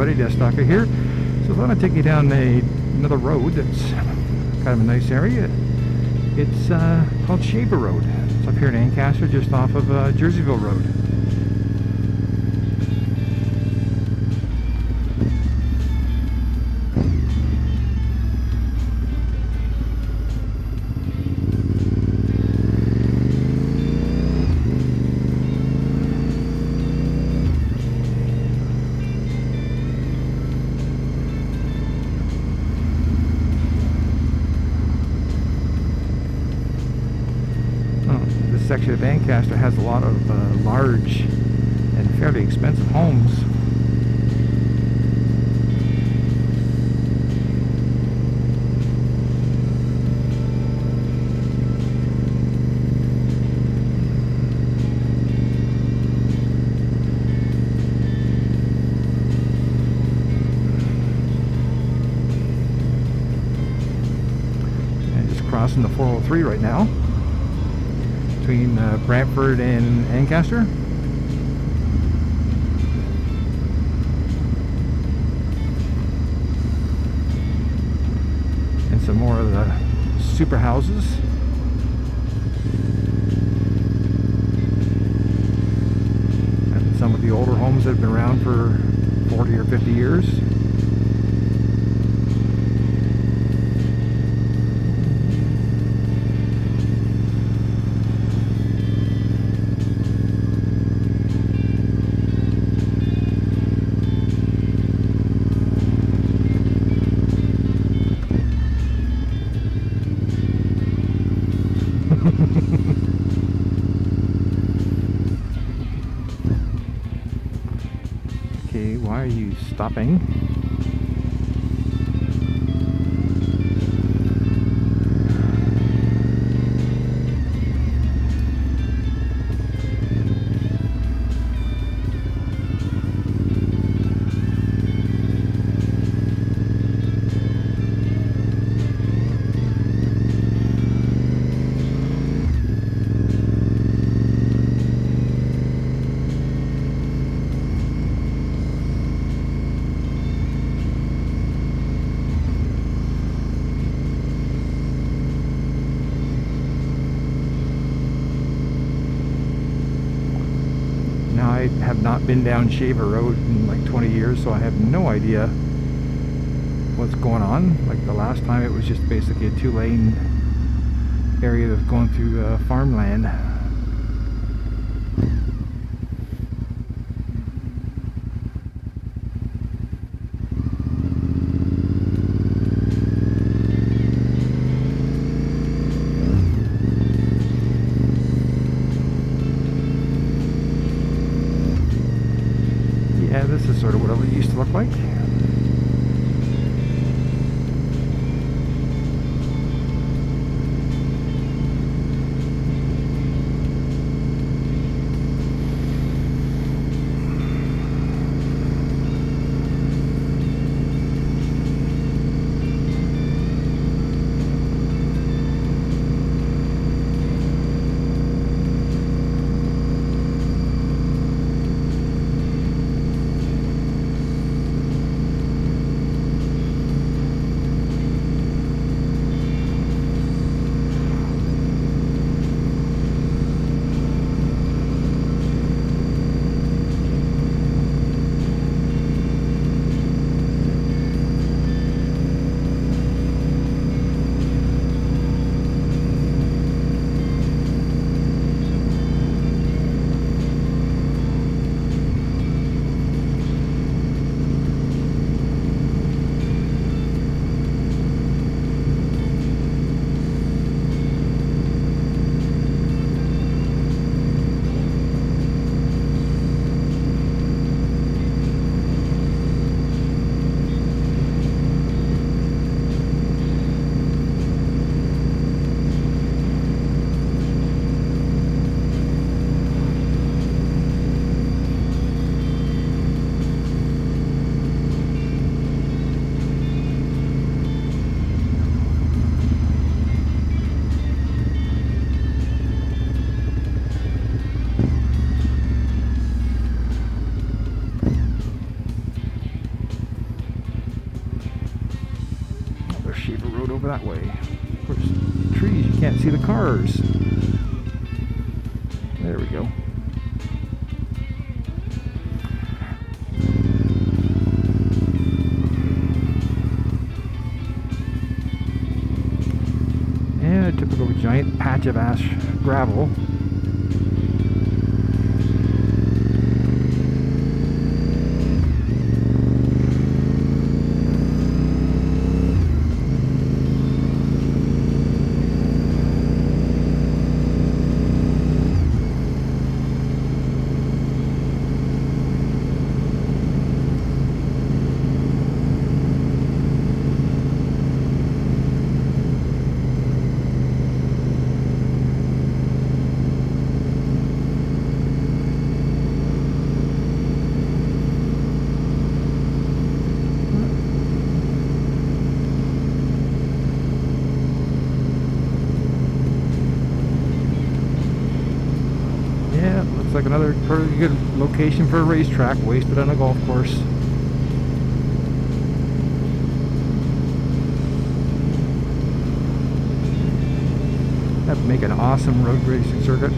everybody, DeathStalker here. So I thought I'd take you down a, another road that's kind of a nice area. It's uh, called Shaver Road. It's up here in Ancaster, just off of uh, Jerseyville Road. Section of Ancaster has a lot of uh, large and fairly expensive homes. And just crossing the 403 right now between uh, Brantford and Ancaster. And some more of the super houses. And some of the older homes that have been around for 40 or 50 years. Okay, why are you stopping? I have not been down Shaver Road in like 20 years, so I have no idea what's going on. Like the last time it was just basically a two-lane area of going through uh, farmland. Road over that way. Of course, trees, you can't see the cars. There we go. And a typical giant patch of ash gravel. Another pretty good location for a racetrack, wasted on a golf course. That'd make an awesome road racing circuit.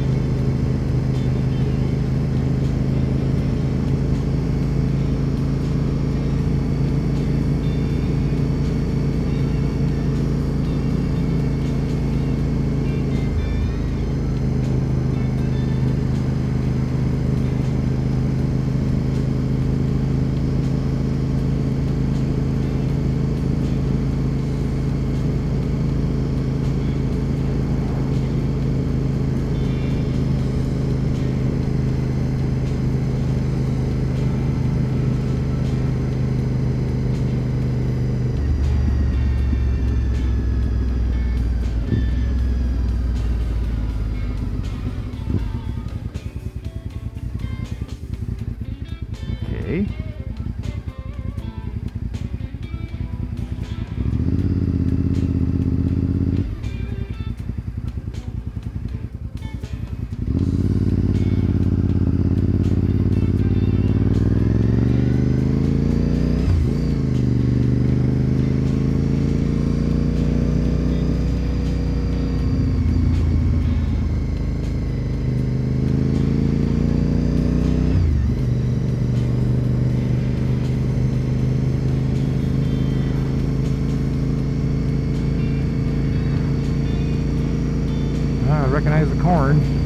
Corn.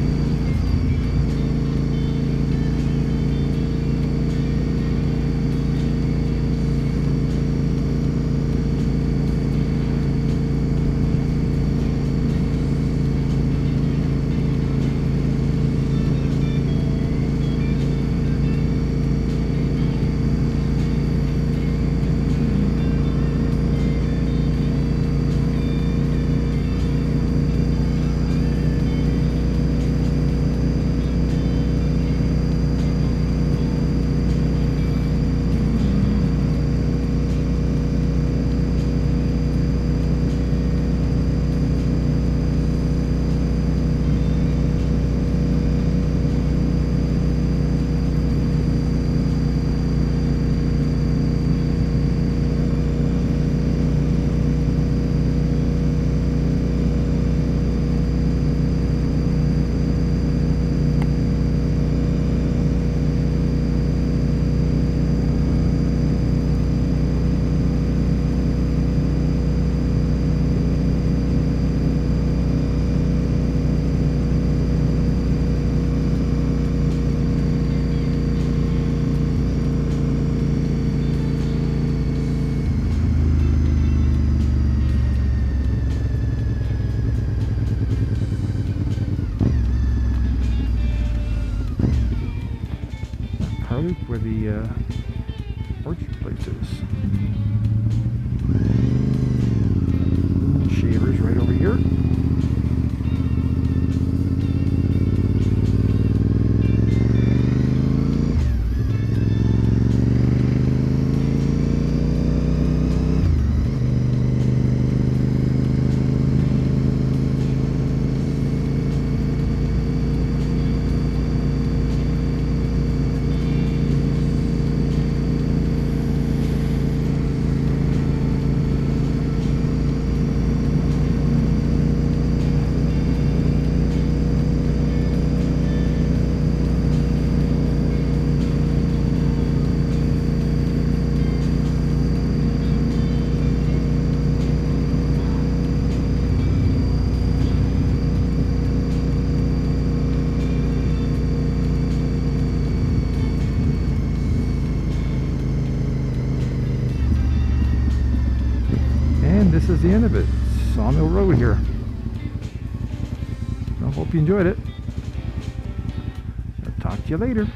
Where the uh, orchard place is. this is the end of it. Sawmill Road here. I hope you enjoyed it. I'll talk to you later.